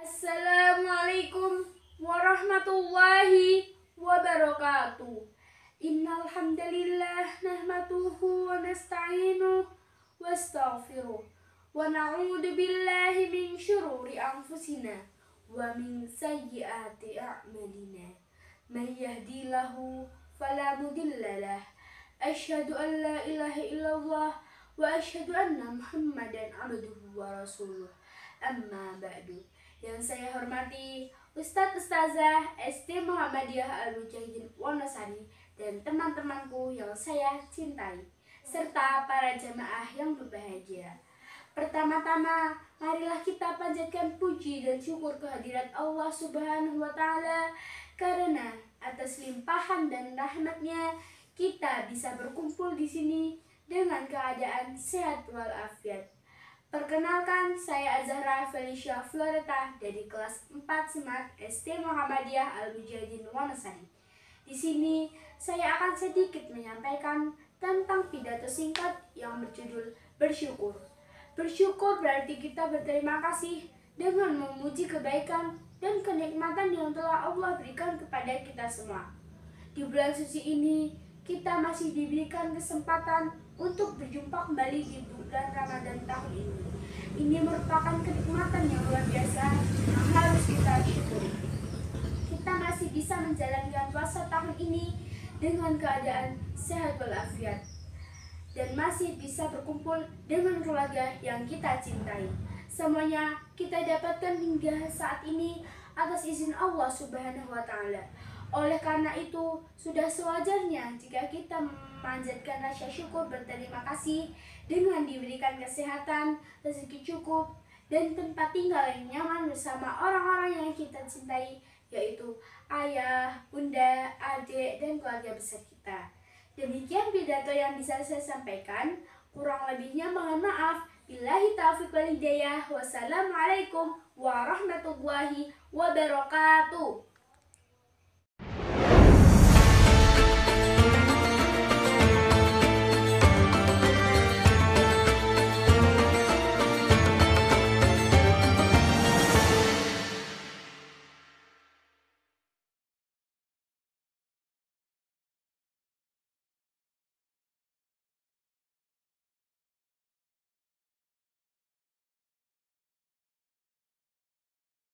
Assalamualaikum warahmatullahi wabarakatuh. Innal hamdalillah nahmaduhu wa nasta'inuhu wastaghfiruh wa na'udzu billahi min syururi anfusina wa min sayyiati a'malina. Man yahdihillahu fala mudilla Asyhadu an la ilaha illallah wa asyhadu anna Muhammadan abduhu wa rasuluh. Amma ba'du. Yang saya hormati Ustadz Ustazah ST Muhammadiyah Al-Mujahidin Wonosari dan teman-temanku yang saya cintai serta para jamaah yang berbahagia. Pertama-tama, marilah kita panjatkan puji dan syukur kehadirat Allah Subhanahu wa taala karena atas limpahan dan rahmatnya kita bisa berkumpul di sini dengan keadaan sehat walafiat. Perkenalkan, saya Azahra Felicia Floreta dari kelas 4 Semat ST Muhammadiyah Al-Mujahidin Wonosari. Di sini, saya akan sedikit menyampaikan tentang pidato singkat yang berjudul Bersyukur. Bersyukur berarti kita berterima kasih dengan memuji kebaikan dan kenikmatan yang telah Allah berikan kepada kita semua. Di bulan suci ini, kita masih diberikan kesempatan untuk berjumpa kembali di bulan Ramadan tahun ini. Ini merupakan kenikmatan yang luar biasa yang harus kita syukuri. Kita masih bisa menjalankan puasa tahun ini dengan keadaan sehat walafiat dan masih bisa berkumpul dengan keluarga yang kita cintai. Semuanya kita dapatkan hingga saat ini atas izin Allah Subhanahu wa taala. Oleh karena itu, sudah sewajarnya jika kita memanjatkan rasa syukur berterima kasih dengan diberikan kesehatan, rezeki cukup, dan tempat tinggal yang nyaman bersama orang-orang yang kita cintai, yaitu ayah, bunda, adik, dan keluarga besar kita. Demikian pidato yang bisa saya sampaikan. Kurang lebihnya mohon maaf. Billahi taufiq wal hidayah. Wassalamualaikum warahmatullahi wabarakatuh.